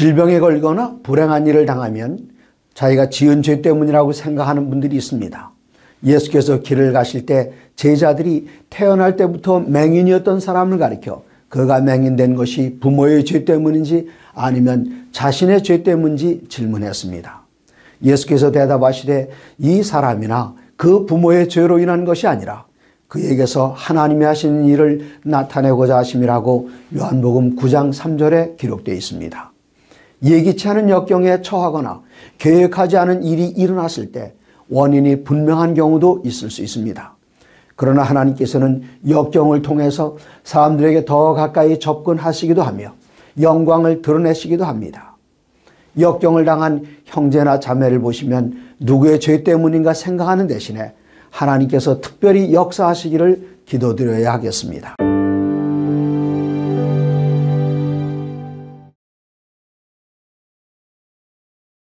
질병에 걸거나 불행한 일을 당하면 자기가 지은 죄 때문이라고 생각하는 분들이 있습니다. 예수께서 길을 가실 때 제자들이 태어날 때부터 맹인이었던 사람을 가리켜 그가 맹인된 것이 부모의 죄 때문인지 아니면 자신의 죄 때문인지 질문했습니다. 예수께서 대답하시되 이 사람이나 그 부모의 죄로 인한 것이 아니라 그에게서 하나님이 하시는 일을 나타내고자 하심이라고 요한복음 9장 3절에 기록되어 있습니다. 예기치 않은 역경에 처하거나 계획하지 않은 일이 일어났을 때 원인이 분명한 경우도 있을 수 있습니다. 그러나 하나님께서는 역경을 통해서 사람들에게 더 가까이 접근하시기도 하며 영광을 드러내시기도 합니다. 역경을 당한 형제나 자매를 보시면 누구의 죄 때문인가 생각하는 대신에 하나님께서 특별히 역사하시기를 기도드려야 하겠습니다.